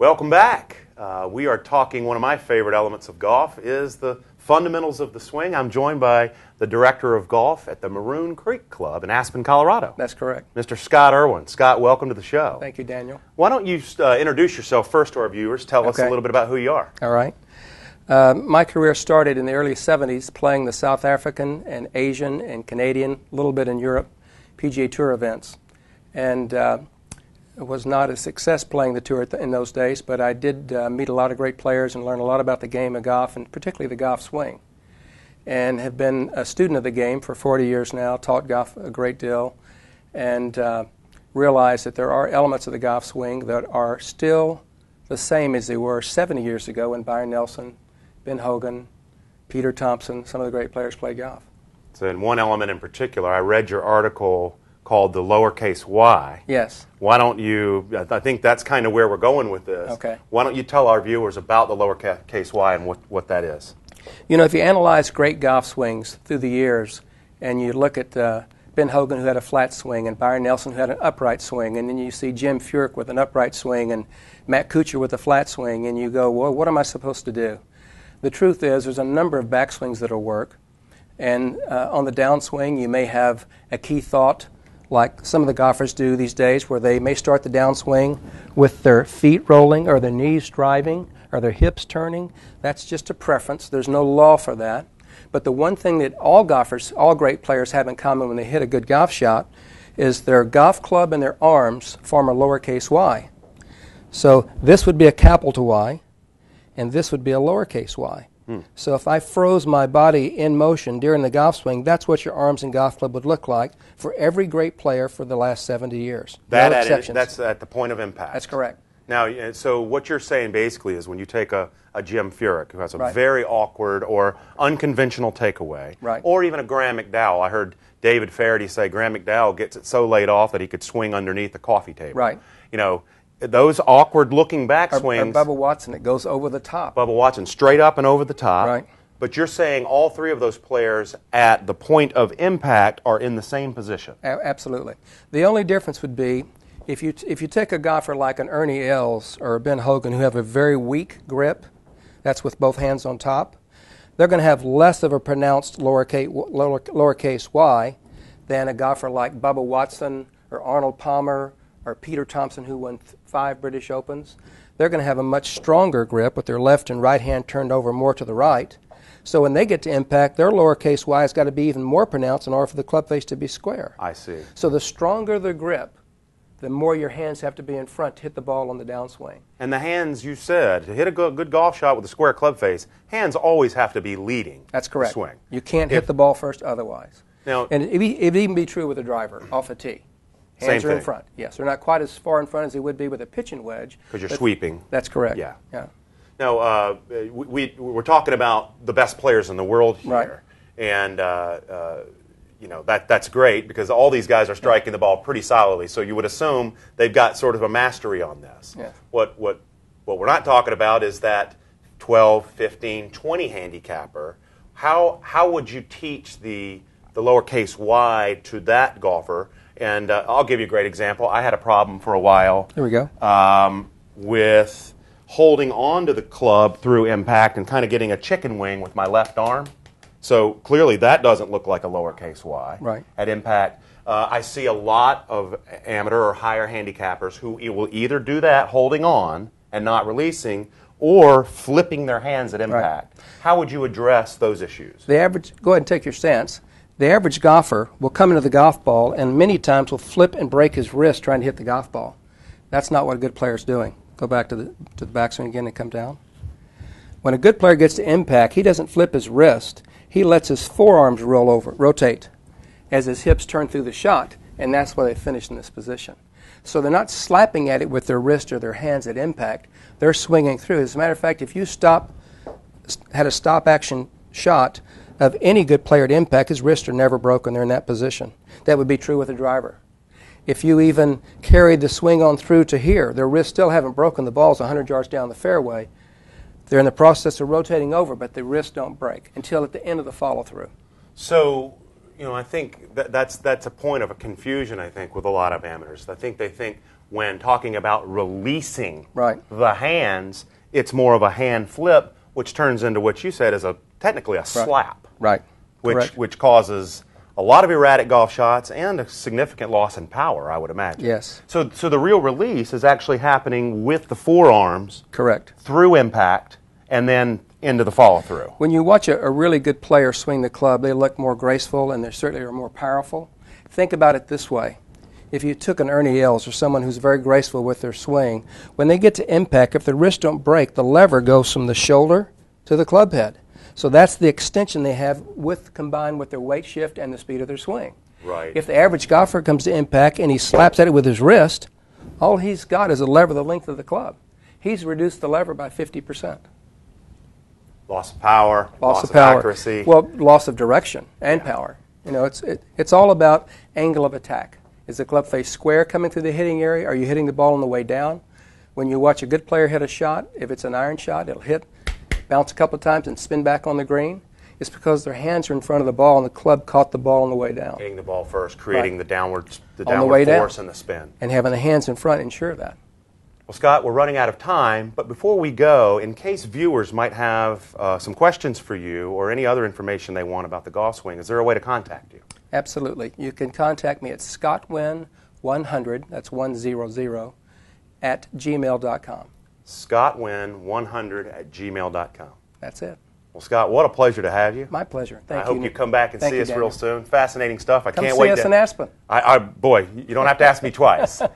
Welcome back. Uh, we are talking one of my favorite elements of golf is the fundamentals of the swing. I'm joined by the director of golf at the Maroon Creek Club in Aspen, Colorado. That's correct. Mr. Scott Erwin. Scott, welcome to the show. Thank you, Daniel. Why don't you uh, introduce yourself first to our viewers? Tell us a little bit about who you are. All right. Uh, my career started in the early 70s playing the South African and Asian and Canadian, a little bit in Europe, PGA Tour events. And uh, was not a success playing the tour in those days, but I did uh, meet a lot of great players and learn a lot about the game of golf and particularly the golf swing. And have been a student of the game for 40 years now, taught golf a great deal, and uh, realized that there are elements of the golf swing that are still the same as they were 70 years ago when Byron Nelson, Ben Hogan, Peter Thomson, some of the great players played golf. So, in one element in particular, I read your article called The Lowercase Y. Yes. Why don't you? I think that's kind of where we're going with this. Okay. Why don't you tell our viewers about the lowercase y and what, what that is? You know, if you analyze great golf swings through the years, and you look at uh, Ben Hogan, who had a flat swing, and Byron Nelson, who had an upright swing, and then you see Jim Furyk with an upright swing, and Matt Kuchar with a flat swing, and you go, well, what am I supposed to do? The truth is, there's a number of backswings that'll work, and uh, on the downswing, you may have a key thought, like some of the golfers do these days, where they may start the downswing with their feet rolling or their knees driving or their hips turning. That's just a preference. There's no law for that. But the one thing that all golfers, all great players have in common when they hit a good golf shot is their golf club and their arms form a lowercase y. So this would be a capital Y, and this would be a lowercase y. So if I froze my body in motion during the golf swing, that's what your arms and golf club would look like for every great player for the last 70 years. That no exceptions. that's at the point of impact. That's correct. Now, so what you're saying basically is when you take a, a Jim Furyk who has a Right. very awkward or unconventional takeaway, Right. or even a Graham McDowell. I heard David Feherty say Graham McDowell gets it so laid off that he could swing underneath the coffee table. Right. You know, those awkward looking Or, or. Bubba Watson, it goes over the top. Bubba Watson, straight up and over the top. Right. But you're saying all three of those players at the point of impact are in the same position. A- absolutely. The only difference would be if you, if you take a golfer like an Ernie Els or a Ben Hogan who have a very weak grip, that's with both hands on top, they're going to have less of a pronounced lowercase, lower, lowercase y than a golfer like Bubba Watson or Arnold Palmer or Peter Thomson who won th- five British Opens. They're going to have a much stronger grip with their left and right hand turned over more to the right. So when they get to impact, their lowercase y has got to be even more pronounced in order for the club face to be square. I see. So the stronger the grip, the more your hands have to be in front to hit the ball on the downswing. And the hands, you said, to hit a good, good golf shot with a square club face, hands always have to be leading. That's the correct. swing. You can't If- hit the ball first otherwise. Now- and it'd, it'd even be true with a driver off a tee. Hands Same are in thing. front. Yes, they're not quite as far in front as they would be with a pitching wedge. Because you're but sweeping. That's correct. Yeah. Yeah. Now, uh, we, we, we're talking about the best players in the world here. Right. And, uh, uh, you know, that, that's great because all these guys are striking the ball pretty solidly. So you would assume they've got sort of a mastery on this. Yeah. What, what, what we're not talking about is that 12, 15, 20 handicapper. How, how would you teach the, the lowercase y to that golfer? And uh, I'll give you a great example. I had a problem for a while Here we go. um, with holding on to the club through impact and kind of getting a chicken wing with my left arm. So clearly that doesn't look like a lowercase y Right. at impact. Uh, I see a lot of amateur or higher handicappers who will either do that holding on and not releasing or flipping their hands at impact. How would you address those issues? The average, go ahead and take your stance. The average golfer will come into the golf ball and many times will flip and break his wrist trying to hit the golf ball. That's not what a good player is doing. Go back to the, to the backswing again and come down. When a good player gets to impact, he doesn't flip his wrist. He lets his forearms roll over, rotate, as his hips turn through the shot, and that's why they finish in this position. So they're not slapping at it with their wrist or their hands at impact. They're swinging through. As a matter of fact, if you stop had a stop action shot of any good player at impact, his wrists are never broken. They're in that position. That would be true with a driver. If you even carried the swing on through to here, their wrists still haven't broken. The ball's 100 yards down the fairway. They're in the process of rotating over, but the wrists don't break until at the end of the follow through. So, you know, I think that that's that's a point of a confusion. I think with a lot of amateurs, I think they think, when talking about releasing Right. the hands, it's more of a hand flip, which turns into what you said is a technically a slap, Right. which Correct. which causes a lot of erratic golf shots and a significant loss in power, I would imagine. Yes. So so the real release is actually happening with the forearms Correct. through impact and then into the follow through. When you watch a, a really good player swing the club, they look more graceful and they certainly are more powerful. Think about it this way. If you took an Ernie Els or someone who's very graceful with their swing, when they get to impact, if the wrists don't break, the lever goes from the shoulder to the club head. So that's the extension they have with combined with their weight shift and the speed of their swing. Right. If the average golfer comes to impact and he slaps at it with his wrist, all he's got is a lever the length of the club. He's reduced the lever by 50%. Loss of power, loss, of power, accuracy. Well, loss of direction and power. You know, it's it, it's all about angle of attack. Is the club face square coming through the hitting area? Are you hitting the ball on the way down? When you watch a good player hit a shot, if it's an iron shot, it'll hit, bounce a couple of times, and spin back on the green. It's because their hands are in front of the ball and the club caught the ball on the way down. hitting the ball first, creating Right. the downward the the downward down. force and the spin. And having the hands in front ensure that. Well, Scott, we're running out of time, but before we go, in case viewers might have uh, some questions for you or any other information they want about the golf swing, is there a way to contact you? Absolutely. You can contact me at scottwin100, that's 100, at gmail.com. ScottWin100 at gmail.com. That's it. Well, Scott, what a pleasure to have you. My pleasure. Thank I you. I hope you come back and Thank see you, us Daniel. real soon. Fascinating stuff. I Come can't wait to see wait us to. in Aspen. I, I, boy, you don't have to ask me twice.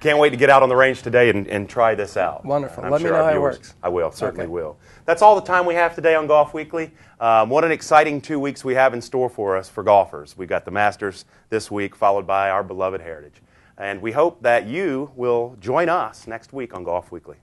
Can't wait to get out on the range today and, and try this out. Wonderful. I'm Let me know how it works. I will, certainly Okay. will. That's all the time we have today on Golf Weekly. Um, what an exciting two weeks we have in store for us for golfers. We've got the Masters this week, followed by our beloved Heritage. And we hope that you will join us next week on Golf Weekly.